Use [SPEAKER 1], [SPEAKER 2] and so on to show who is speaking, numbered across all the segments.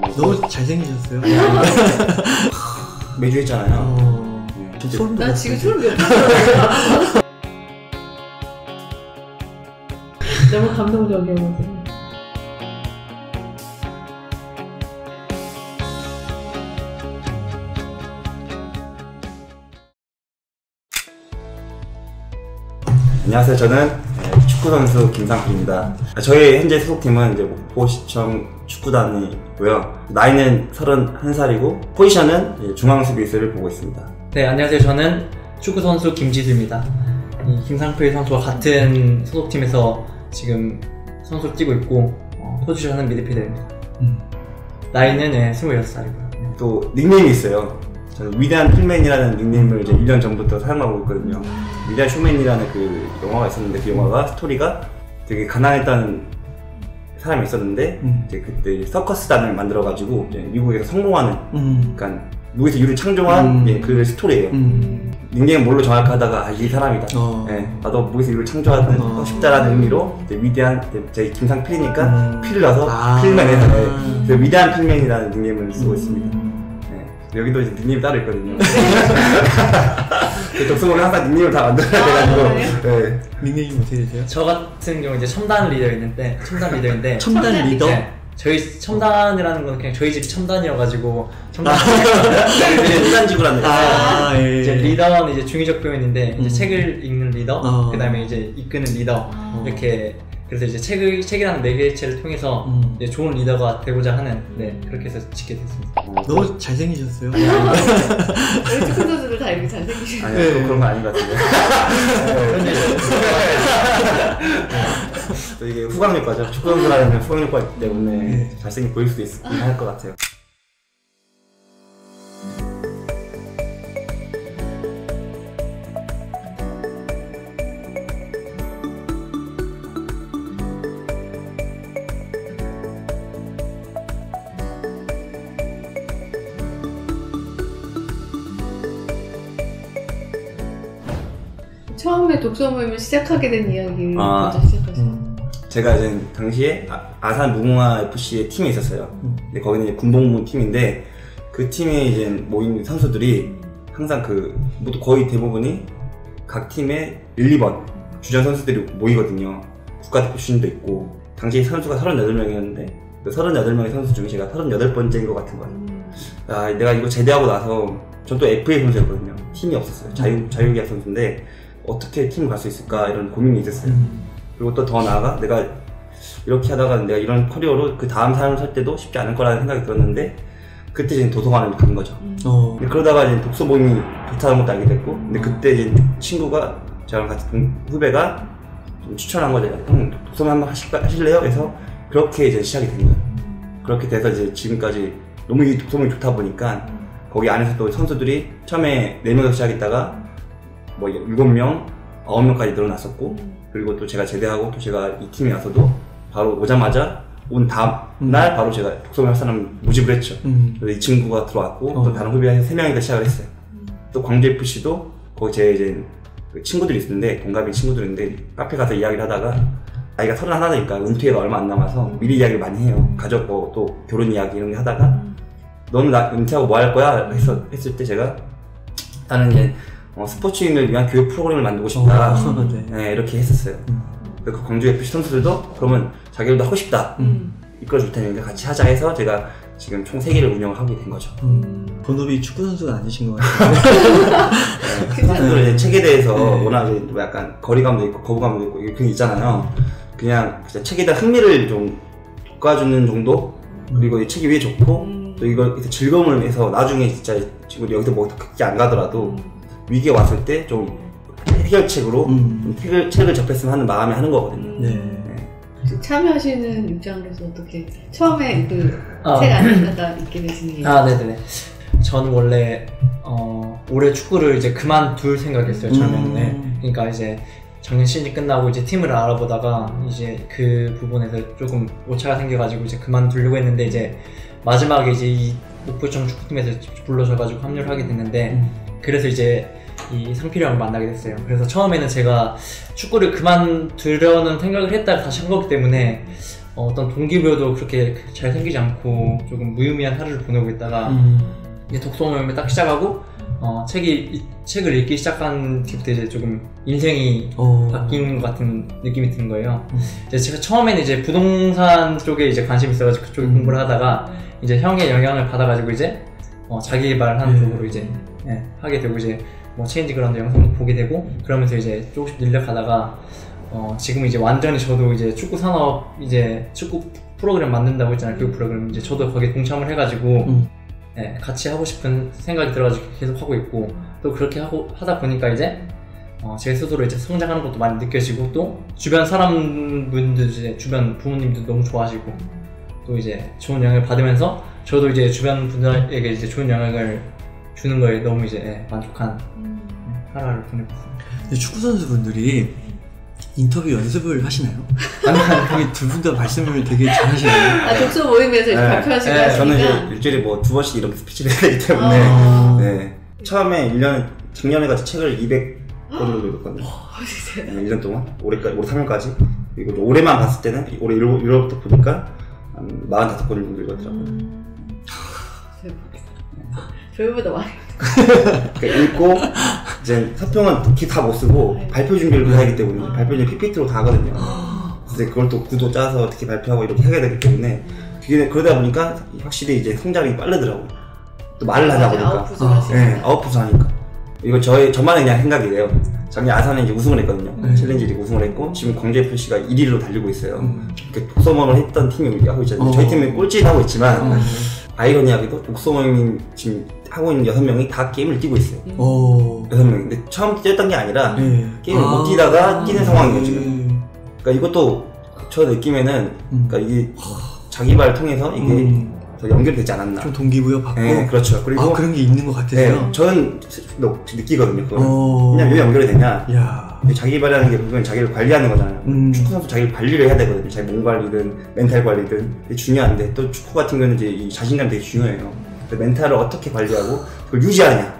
[SPEAKER 1] 너무 잘생기셨어요.
[SPEAKER 2] 매주 했잖아요.
[SPEAKER 1] 어,
[SPEAKER 2] 네.
[SPEAKER 1] 저 소름
[SPEAKER 3] 나 지금. 소름 돋았어. 너무 감동적이어가지고.
[SPEAKER 2] 안녕하세요. 저는 네, 축구 선수 김상필입니다. 저희 현재 소속팀은 이제 목포시청 축구단이고요. 나이는 31살이고 포지션은 이제 중앙 수비수를 보고 있습니다.
[SPEAKER 4] 네, 안녕하세요. 저는 축구 선수 김지수입니다. 이 김상필 선수와 같은 소속팀에서 지금 선수를 뛰고 있고 어, 포지션은 미드필더입니다.
[SPEAKER 1] 음.
[SPEAKER 4] 나이는 네, 26살이고요.
[SPEAKER 2] 또 닉네임이 있어요. 저는 위대한 필맨이라는 닉네임을 이제 1년 전부터 사용하고 있거든요. 위대한 쇼맨이라는 그 영화가 있었는데 그 영화가 스토리가 되게 가난했던 사람이 있었는데
[SPEAKER 1] 음.
[SPEAKER 2] 이제 그때 서커스단을 만들어가지고 이제 미국에서 성공하는
[SPEAKER 1] 음.
[SPEAKER 2] 약간 미국에서 유를 창조한
[SPEAKER 1] 음.
[SPEAKER 2] 예, 그 스토리예요.
[SPEAKER 1] 음.
[SPEAKER 2] 닉네임 뭘로 정확하다가 아, 이 사람이다.
[SPEAKER 1] 어.
[SPEAKER 2] 예, 나도 미국에서 유를 창조하고
[SPEAKER 1] 어.
[SPEAKER 2] 싶다라는 의미로 이제 위대한 이제 제 김상필이니까
[SPEAKER 1] 음.
[SPEAKER 2] 필을 넣어서
[SPEAKER 1] 아.
[SPEAKER 2] 필맨에서 예, 그래서 위대한 필맨이라는 닉네임을 쓰고
[SPEAKER 1] 음.
[SPEAKER 2] 있습니다. 네. 여기도 이제 닉네임이 따로 있거든요. 그 독서모임은 항상 닉네임을 다 만들어야
[SPEAKER 3] 아,
[SPEAKER 2] 돼가지고. 네.
[SPEAKER 1] 닉네임이 어떻게 되세요?
[SPEAKER 4] 저 같은 경우 이제 첨단 리더 있는데 첨단 리더인데
[SPEAKER 1] 첨단
[SPEAKER 3] 첨단
[SPEAKER 1] 리더?
[SPEAKER 4] 네, 저희 첨단이라는 건 그냥 저희 집이 첨단이어가지고 첨단
[SPEAKER 2] 저희들이 혼란지구라는 거.
[SPEAKER 1] 아, 예.
[SPEAKER 4] 이제 리더는 이제 중의적 표현인데
[SPEAKER 1] 음.
[SPEAKER 4] 이제 책을 읽는 reader,
[SPEAKER 1] 어.
[SPEAKER 4] 그다음에 이제 이끄는 리더
[SPEAKER 3] 아.
[SPEAKER 4] 이렇게 그래서 이제 책을 책이라는 매개체를 통해서
[SPEAKER 1] 음.
[SPEAKER 4] 이제 좋은 리더가 되고자 하는 네 그렇게 해서 짓게 됐습니다.
[SPEAKER 1] 너무 잘생기셨어요.
[SPEAKER 3] 우리 축구 선수들 다 이렇게 잘생기시고.
[SPEAKER 2] 아니요, 또 그런 거 아닌 것 같은데. 또 이게 후광 효과죠. 축구 선수라는 후광 효과 있기 때문에 잘생겨 보일 수도 있긴 할것 같아요.
[SPEAKER 3] 처음에 독서 모임을 시작하게 된 이야기를
[SPEAKER 2] 아.
[SPEAKER 3] 먼저 시작하세요.
[SPEAKER 1] 음.
[SPEAKER 2] 제가 이제 당시에 아, 산 무궁화 FC의 팀에 있었어요.
[SPEAKER 1] 음.
[SPEAKER 2] 근데 거기는 이제 군복무 팀인데 그 팀에 이제 모인 선수들이 항상 그 모두 거의 대부분이 각 팀의 1, 2번 주전 선수들이 모이거든요. 국가대표 출신도 있고 당시 선수가 38명이었는데 그 38명의 선수 중에 제가 38번째인 것 같은 거예요.
[SPEAKER 3] 음.
[SPEAKER 2] 아, 내가 이거 제대하고 나서 전 또 FA 선수였거든요. 팀이 없었어요.
[SPEAKER 1] 음.
[SPEAKER 2] 자유 자유계약 선수인데 어떻게 팀을 갈수 있을까 이런 고민이 있었어요.
[SPEAKER 1] 음.
[SPEAKER 2] 그리고 또 더 나아가 내가 이렇게 하다가 내가 이런 커리어로 그 다음 삶을 살 때도 쉽지 않을 거라는 생각이 들었는데 그때 이제 도서관을 간 거죠.
[SPEAKER 3] 음.
[SPEAKER 1] 어.
[SPEAKER 2] 그러다가 이제 독서 모임이 좋다는 것도 알게 됐고 근데 그때 이제 친구가 저랑 같이 동- 후배가 좀 추천한 거죠. 형 독서 모임 한번 하실, 하실래요? 그래서 그렇게 이제 시작이 된 거예요. 그렇게 돼서 이제 지금까지 너무 이 독서 모임이 좋다 보니까 거기 안에서 또 선수들이 처음에 4명에서 시작했다가 뭐 7명, 9명까지 늘어났었고 그리고 또 제가 제대하고 또 제가 이 팀에 와서도 바로 오자마자 온 다음 날 바로 제가 독서모임 할 사람 모집을 했죠.
[SPEAKER 1] 음.
[SPEAKER 2] 그래서 이 친구가 들어왔고
[SPEAKER 1] 어.
[SPEAKER 2] 또 다른 후배 한 3명이 더 시작을 했어요. 또 광주 FC도 거기 제 이제 그 친구들이 있는데 동갑인 친구들인데 카페 가서 이야기를 하다가 나이가 서른 하나니까 은퇴가 얼마 안 남아서 미리 이야기를 많이 해요. 가족 뭐 또 결혼 이야기 이런 게 하다가 너는 나 은퇴하고 뭐 할 거야? 했어, 했을 때 제가 나는 이제 어, 스포츠인을 위한 교육 프로그램을 만들고 싶다.
[SPEAKER 1] 어, 네.
[SPEAKER 2] 네, 이렇게 했었어요.
[SPEAKER 1] 음.
[SPEAKER 2] 그 광주 FC 선수들도 그러면 자기들도 하고 싶다.
[SPEAKER 3] 음.
[SPEAKER 2] 이끌어줄 테니까 같이 하자 해서 제가 지금 총 3개를 운영을 하게 된 거죠.
[SPEAKER 1] 음. 본업이 축구 선수가 아니신 것 같아요.
[SPEAKER 2] 선수들 이제 책에 대해서
[SPEAKER 1] 네.
[SPEAKER 2] 워낙 뭐 약간 거리감도 있고 거부감도 있고 이게 그런 게 있잖아요. 그냥 진짜 책에 대한 흥미를 좀 돋궈주는 정도 그리고 이 책이 왜 좋고
[SPEAKER 3] 음.
[SPEAKER 2] 또 이걸 이렇게 즐거움을 해서 나중에 진짜 지금 여기서 뭐 크게 안 가더라도
[SPEAKER 3] 음.
[SPEAKER 2] 위기가 왔을 때 좀 해결책으로
[SPEAKER 1] 음.
[SPEAKER 2] 좀 책을, 책을 접했으면 하는 마음에 하는 거거든요.
[SPEAKER 1] 네.
[SPEAKER 2] 네.
[SPEAKER 3] 참여하시는 입장으로서 어떻게 처음에 그
[SPEAKER 4] 아.
[SPEAKER 3] 책 안에다가 있게 되신 게
[SPEAKER 4] 아, 네네네. 저는 원래 어, 올해 축구를 이제 그만둘 생각이었어요 처음에는.
[SPEAKER 1] 음.
[SPEAKER 4] 그러니까 이제 작년 시즌이 끝나고 이제 팀을 알아보다가 이제 그 부분에서 조금 오차가 생겨가지고 이제 그만두려고 했는데 이제 마지막에 이제 이 목포청 축구팀에서 불러줘가지고 합류를 하게 됐는데
[SPEAKER 1] 음.
[SPEAKER 4] 그래서 이제 이 상필이 형을 만나게 됐어요. 그래서 처음에는 제가 축구를 그만두려는 생각을 했다가 다시 한 거기 때문에 어, 어떤 동기부여도 그렇게 잘 생기지 않고 조금 무의미한 하루를 보내고 있다가
[SPEAKER 1] 음.
[SPEAKER 4] 이제 독서 모임을 딱 시작하고 어, 책이 이- 책을 읽기 시작한 뒤부터 이제 조금 인생이
[SPEAKER 1] 어.
[SPEAKER 4] 바뀐 것 같은 느낌이 드는 거예요.
[SPEAKER 1] 음.
[SPEAKER 4] 이제 제가 처음에는 이제 부동산 쪽에 이제 관심이 있어가지고 그쪽에
[SPEAKER 1] 음.
[SPEAKER 4] 공부를 하다가 이제 형의 영향을 받아가지고 이제 어, 자기 개발하는
[SPEAKER 1] 음.
[SPEAKER 4] 쪽으로 이제 예, 하게 되고 이제 뭐 체인지 그라운드 영상도 보게 되고 그러면서 이제 조금씩 늘려가다가 어, 지금 이제 완전히 저도 이제 축구 산업 이제 축구 프로그램 만든다고 했잖아요. 그 프로그램 이제 저도 거기에 동참을 해가지고
[SPEAKER 1] 음.
[SPEAKER 4] 예, 같이 하고 싶은 생각이 들어가지고 계속 하고 있고 또 그렇게 하고 하다 보니까 이제 어, 제 스스로 이제 성장하는 것도 많이 느껴지고 또 주변 사람분들 이제 주변 부모님도 너무 좋아하시고 또 이제 좋은 영향을 받으면서 저도 이제 주변 분들에게 이제 좋은 영향을 주는 거에 너무 이제 예, 만족한 하루를 보내고 있습니다.
[SPEAKER 1] 축구 선수분들이 인터뷰 연습을 하시나요? 아니, 두분 다 말씀을 되게 잘하시네요.
[SPEAKER 3] 아 독서 모임에서 이제
[SPEAKER 2] 네.
[SPEAKER 3] 발표하시고
[SPEAKER 4] 네,
[SPEAKER 3] 하시니까
[SPEAKER 2] 저는 이제 일주일에 뭐 두 번씩 이렇게 스피치를 해야 되기 때문에
[SPEAKER 3] 아.
[SPEAKER 2] 네. 처음에 1년 작년에 같이 책을 200권 정도 읽었거든요.
[SPEAKER 3] 진짜요?
[SPEAKER 2] 네, 1년 동안 올해까지 올해 3월까지 그리고 올해만 봤을 때는 올해 1월, 1월부터 보니까 한 45권 정도 읽었더라고요.
[SPEAKER 3] 음. 저희보다 많이
[SPEAKER 2] 그러니까 읽고 이제 서평은 특히 다 못 쓰고
[SPEAKER 3] 네.
[SPEAKER 2] 발표 준비를 해야 하기 때문에
[SPEAKER 3] 아.
[SPEAKER 2] 발표 준비 PPT로 다 하거든요. 그래서 그걸 또 구도 짜서 어떻게 발표하고 이렇게 해야 되기 때문에 그게 그러다 보니까 확실히 이제 성장이 빠르더라고요. 또 말을 하다 보니까.
[SPEAKER 3] 아,
[SPEAKER 2] 네, 아웃풋을 하니까. 이거 저의, 저만의 그냥 생각이래요. 작년 아산에 이제 우승을 했거든요.
[SPEAKER 1] 네.
[SPEAKER 2] 챌린지 리그 우승을 했고, 지금 광주FC가 1위로 달리고 있어요.
[SPEAKER 1] 음.
[SPEAKER 2] 이렇게 독서모임을 했던 팀이 하고 있잖아요.
[SPEAKER 1] 어.
[SPEAKER 2] 저희 팀은 꼴찌는 하고 있지만,
[SPEAKER 1] 어.
[SPEAKER 2] 아이러니하게도 독서모임 지금 하고 있는 6명이 다 게임을 뛰고 있어요.
[SPEAKER 1] 어.
[SPEAKER 2] 6명이. 근데 처음 뛰었던 게 아니라,
[SPEAKER 1] 네.
[SPEAKER 2] 게임을 못 뛰다가 뛰는 상황이에요, 지금.
[SPEAKER 1] 음.
[SPEAKER 2] 그러니까 이것도 저 느낌에는,
[SPEAKER 1] 음.
[SPEAKER 2] 그러니까 이게 자기 발 통해서 이게
[SPEAKER 1] 음.
[SPEAKER 2] 더 연결되지 않았나.
[SPEAKER 1] 좀 동기부여 받고.
[SPEAKER 2] 네, 그렇죠. 그리고,
[SPEAKER 1] 아, 그런 게 있는 것
[SPEAKER 2] 네,
[SPEAKER 1] 같아요.
[SPEAKER 2] 저는 느- 느끼거든요. 그거.
[SPEAKER 1] 어.
[SPEAKER 2] 그냥 왜 연결이 되냐?
[SPEAKER 1] 야.
[SPEAKER 2] 자기 발휘하는 게 그건 자기를 관리하는 거잖아요.
[SPEAKER 1] 음.
[SPEAKER 2] 축구 선수 자기를 관리를 해야 되거든요. 자기 몸 관리든 멘탈 관리든 중요한데 또 축구 같은 경우는 이제 이 자신감 되게 중요해요. 그 멘탈을 어떻게 관리하고 그걸 유지하느냐,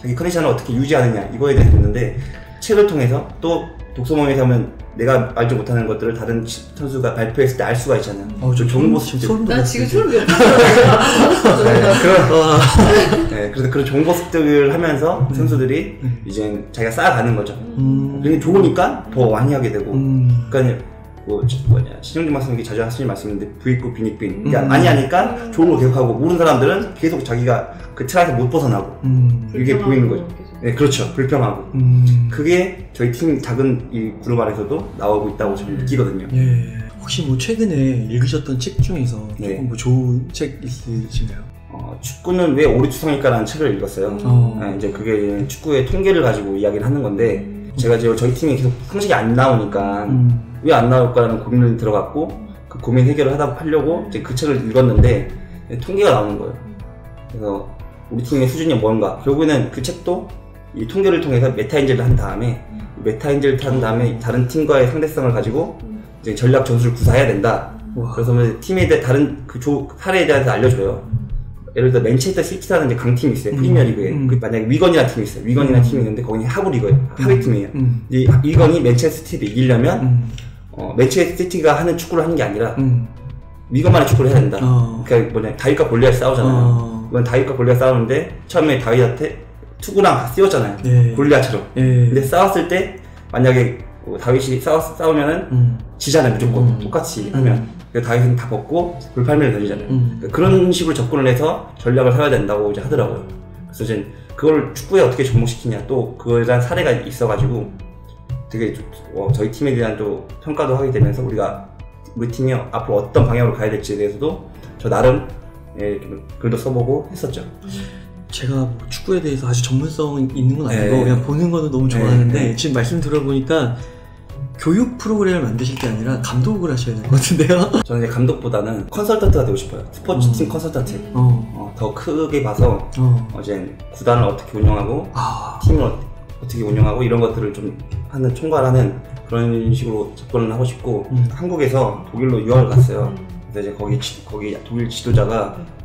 [SPEAKER 2] 자기 컨디션을 어떻게 유지하느냐 이거에 대해서 듣는데 책을 통해서 또 독서모임에서 하면 내가 알지 못하는 것들을 다른 치- 선수가 발표했을 때 알 수가 있잖아요.
[SPEAKER 1] 어, 저
[SPEAKER 2] 좋은 모습들.
[SPEAKER 1] 소름
[SPEAKER 3] 나. 지금 소름 몇
[SPEAKER 2] 네, 그런
[SPEAKER 1] 와.
[SPEAKER 2] 네, 그래서 그런 좋은 모습들을 하면서 선수들이
[SPEAKER 1] 음.
[SPEAKER 2] 이제 자기가 쌓아가는 거죠.
[SPEAKER 1] 음.
[SPEAKER 2] 그게 좋으니까 더 많이 하게 되고
[SPEAKER 1] 음.
[SPEAKER 2] 그러니까 뭐 저- 뭐냐 신영준 말씀이 자주 하시는 말씀인데 부익부 빈익빈 그러니까
[SPEAKER 1] 음.
[SPEAKER 2] 많이 하니까 좋은 거 계속하고 모르는 사람들은 계속 자기가 그 틀에서 못 벗어나고
[SPEAKER 1] 음.
[SPEAKER 2] 이게 보이는 거죠. 네 그렇죠 불평하고
[SPEAKER 1] 음.
[SPEAKER 2] 그게 저희 팀 작은 이 그룹 안에서도 나오고 있다고 저는 느끼거든요.
[SPEAKER 1] 예. 혹시 뭐 최근에 읽으셨던 책 중에서
[SPEAKER 2] 네.
[SPEAKER 1] 조금 뭐 좋은 책 있으신가요?
[SPEAKER 2] 어, 축구는 왜 오리투성일까라는 책을 읽었어요.
[SPEAKER 1] 어.
[SPEAKER 2] 네, 이제 그게 축구의 통계를 가지고 이야기를 하는 건데 제가 이제 저희 팀이 계속 성적이 안 나오니까
[SPEAKER 1] 음.
[SPEAKER 2] 왜안 나올까라는 고민을 들어갔고 그 고민 해결을 하다 하려고 이제 그 책을 읽었는데 통계가 나오는 거예요. 그래서 우리 팀의 수준이 뭔가 결국에는 그 책도 이 통계를 통해서 메타인지를 한 다음에 메타인지를 한 다음에 다른 팀과의 상대성을 가지고 이제 전략 전술을 구사해야 된다.
[SPEAKER 1] 와.
[SPEAKER 2] 그래서 뭐 팀에 대해 다른 그 조, 사례에 대해서 알려줘요. 예를 들어 맨체스터 시티라는 이제 강팀이 있어요.
[SPEAKER 1] 음.
[SPEAKER 2] 프리미어 리그에.
[SPEAKER 1] 음.
[SPEAKER 2] 그 만약에 위건이라는 팀이 있어요. 위건이라는
[SPEAKER 1] 음.
[SPEAKER 2] 팀이 있는데 거기는 하부 리그예요. 하위 팀이에요.
[SPEAKER 1] 음.
[SPEAKER 2] 이 위건이 맨체스터 시티를 이기려면
[SPEAKER 1] 음.
[SPEAKER 2] 어, 맨체스터 시티가 하는 축구를 하는 게 아니라
[SPEAKER 1] 음.
[SPEAKER 2] 위건만의 축구를 해야 된다.
[SPEAKER 1] 어.
[SPEAKER 2] 그러니까 뭐냐 다윗과 골리앗 싸우잖아요.
[SPEAKER 1] 어.
[SPEAKER 2] 이건 다윗과 골리앗 싸우는데 처음에 다윗한테 투구랑 다 씌웠잖아요.
[SPEAKER 1] 예.
[SPEAKER 2] 골리앗처럼.
[SPEAKER 1] 예.
[SPEAKER 2] 근데 싸웠을 때 만약에 뭐 다윗이 싸우, 싸우면은
[SPEAKER 1] 음.
[SPEAKER 2] 지잖아요 무조건
[SPEAKER 1] 음.
[SPEAKER 2] 똑같이 하면 그래서 다윗은 다 벗고 돌팔매를 던지잖아요.
[SPEAKER 1] 음.
[SPEAKER 2] 그러니까 그런 식으로 접근을 해서 전략을 세워야 된다고 이제 하더라고요. 그래서 이제 그걸 축구에 어떻게 접목시키냐 또 그거에 대한 사례가 있어가지고 되게 좀, 어, 저희 팀에 대한 또 평가도 하게 되면서 우리가 우리 팀이 앞으로 어떤 방향으로 가야 될지에 대해서도 저 나름 예, 좀 글도 써보고 했었죠.
[SPEAKER 1] 제가 뭐 축구에 대해서 아주 전문성 있는 건 아니고
[SPEAKER 2] 네.
[SPEAKER 1] 그냥 보는 거는 너무
[SPEAKER 2] 네,
[SPEAKER 1] 좋아하는데
[SPEAKER 2] 네.
[SPEAKER 1] 지금 말씀 들어보니까 교육 프로그램을 만드실 게 아니라 감독을 하셔야 될 것 같은데요.
[SPEAKER 2] 저는 이제 감독보다는 컨설턴트가 되고 싶어요. 스포츠팀
[SPEAKER 1] 음.
[SPEAKER 2] 컨설턴트.
[SPEAKER 1] 어.
[SPEAKER 2] 어, 더 크게 봐서
[SPEAKER 1] 어.
[SPEAKER 2] 어제 구단을 어떻게 운영하고
[SPEAKER 1] 아.
[SPEAKER 2] 팀을 어- 어떻게 운영하고 이런 것들을 좀 하는 총괄하는 그런 식으로 접근을 하고 싶고
[SPEAKER 1] 음.
[SPEAKER 2] 한국에서 독일로 유학을 갔어요. 그래서 이제 거기 지- 거기 독일 지도자가 예,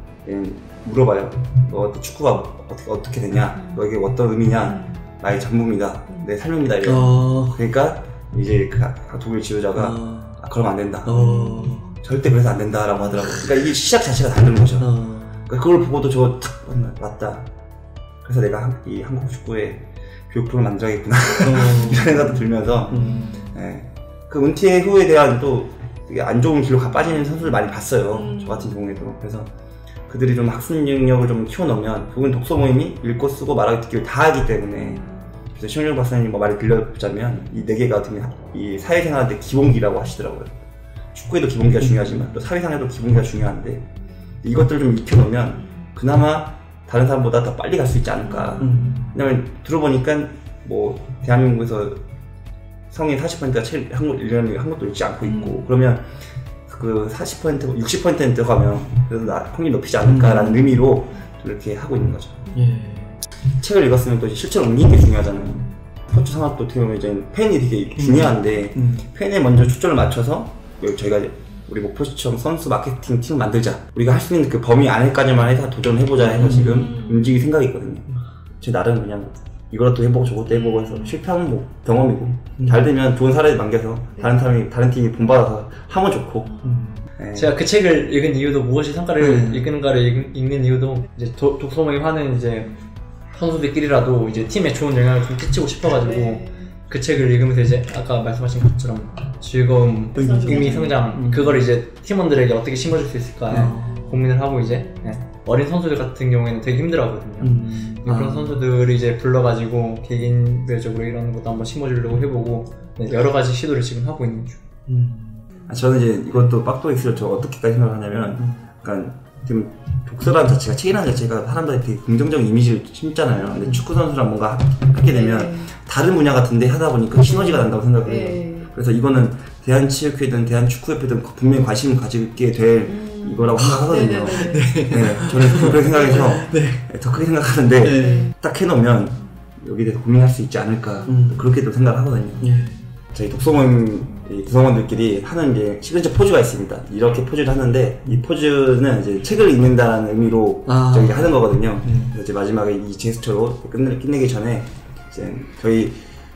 [SPEAKER 2] 물어봐요. 너 축구가 어떻게 어떻게 되냐? 너에게 어떤 의미냐? 나의 전부입니다. 내 삶입니다. 이래요.
[SPEAKER 1] 어.
[SPEAKER 2] 그러니까 이제 그 독일 지도자가
[SPEAKER 1] 어.
[SPEAKER 2] 아, 그러면 안 된다.
[SPEAKER 1] 어.
[SPEAKER 2] 절대 그래서 안 된다라고 하더라고요. 그러니까 이게 시작 자체가 다른 거죠.
[SPEAKER 1] 어.
[SPEAKER 2] 그러니까 그걸 보고도 저거 탁 맞다. 그래서 내가 한- 이 한국 축구에 교육 프로를 만들어야겠구나
[SPEAKER 1] 어.
[SPEAKER 2] 이런 생각도 들면서
[SPEAKER 1] 음.
[SPEAKER 2] 예. 그 은퇴 후에 대한 또 되게 안 좋은 길로 가 빠지는 선수를 많이 봤어요.
[SPEAKER 3] 음.
[SPEAKER 2] 저 같은 경우에도. 그래서 그들이 좀 학습 능력을 좀 키워놓으면 그건 독서 모임이 읽고 쓰고 말하기 듣기를 다 하기 때문에 그래서 신용 박사님 뭐 말을 빌려보자면 이 네 개가 어떻게 이 사회생활의 기본기라고 하시더라고요. 축구에도 기본기가 중요하지만 또 사회생활에도 기본기가 중요한데 이것들을 좀 익혀놓으면 그나마 다른 사람보다 더 빨리 갈 수 있지 않을까.
[SPEAKER 1] 음.
[SPEAKER 2] 왜냐면 들어보니까 뭐 대한민국에서 성인 40%가 책 한국 1년에 한국도 읽지 않고 있고 그러면 그 40% 60%는 들어가면 그래서 나 확률 높이지 않을까라는 의미로 좀 이렇게 하고 있는 거죠.
[SPEAKER 1] 예.
[SPEAKER 2] 책을 읽었으면 또 실제로 옮기는 게 중요하잖아요. 스포츠 산업도 어떻게 보면 이제 팬이 되게 중요한데
[SPEAKER 1] 음.
[SPEAKER 2] 팬에 먼저 초점을 맞춰서 저희가 우리 목표시청 선수 마케팅 팀을 만들자. 우리가 할 수 있는 그 범위 안에까지만 해서 도전해보자 해서 지금 움직일 생각이 있거든요. 제 나름 그냥 이것도 해보고 저것도 해보고 해서 실패하면 뭐 경험이고 잘 되면 좋은 사례를 남겨서 다른 사람이 다른 팀이 본받아서 하면 좋고.
[SPEAKER 1] 음.
[SPEAKER 2] 예.
[SPEAKER 4] 제가 그 책을 읽은 이유도 무엇이 성과를
[SPEAKER 2] 음.
[SPEAKER 4] 이끄는가를 읽, 읽는 이유도 이제 도, 독서 모임 하는 이제 선수들끼리라도 이제 팀에 좋은 영향을 좀 끼치고 싶어가지고
[SPEAKER 3] 네.
[SPEAKER 4] 그 책을 읽으면서 이제 아까 말씀하신 것처럼 즐거움,
[SPEAKER 3] 의미.
[SPEAKER 4] 성장
[SPEAKER 1] 음.
[SPEAKER 4] 그걸 이제 팀원들에게 어떻게 심어줄 수 있을까
[SPEAKER 1] 어.
[SPEAKER 4] 고민을 하고 이제 네. 어린 선수들 같은 경우에는 되게 힘들어하거든요.
[SPEAKER 1] 음.
[SPEAKER 4] 그런
[SPEAKER 1] 아.
[SPEAKER 4] 선수들을 이제 불러가지고 개인별적으로 이런 것도 한번 심어주려고 해보고 네, 여러 가지 시도를 지금 하고 있는 중.
[SPEAKER 1] 음.
[SPEAKER 2] 아, 저는 이제 이것도 빡도익스를 저 어떻게까지 생각을 하냐면 약간 지금 독서라는 자체가 책이라는 자체가 사람들한테 긍정적인 이미지를 심잖아요. 근데 축구 선수랑 뭔가 하- 하게 되면
[SPEAKER 3] 네.
[SPEAKER 2] 다른 분야 같은데 하다 보니까 시너지가 난다고 생각을 해요.
[SPEAKER 3] 네.
[SPEAKER 2] 그래서 이거는 대한체육회든 대한축구협회든 분명히 관심을 가지게 될
[SPEAKER 3] 음.
[SPEAKER 2] 이거라고 생각하거든요.
[SPEAKER 3] 네네네.
[SPEAKER 2] 네, 저는 그렇게 생각해서 네, 더 크게 생각하는데
[SPEAKER 1] 네.
[SPEAKER 2] 딱 해놓으면 여기에 대해서 고민할 수 있지 않을까
[SPEAKER 1] 음.
[SPEAKER 2] 그렇게도 생각을 하거든요.
[SPEAKER 1] 예.
[SPEAKER 2] 저희 독서모임 이 구성원들끼리 하는 이제 시그니처 포즈가 있습니다. 이렇게 포즈를 하는데 이 포즈는 이제 책을 읽는다는 의미로
[SPEAKER 1] 아.
[SPEAKER 2] 저희가 하는 거거든요.
[SPEAKER 1] 네.
[SPEAKER 2] 그래서 이제 마지막에 이 제스처로 끝내, 끝내기 전에 이제 저희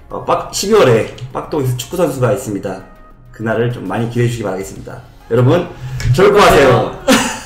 [SPEAKER 2] 어, 빡 12월에 빡도에서 축구 선수가 있습니다. 그날을 좀 많이 기대해 주시기 바라겠습니다. 여러분, 같아요.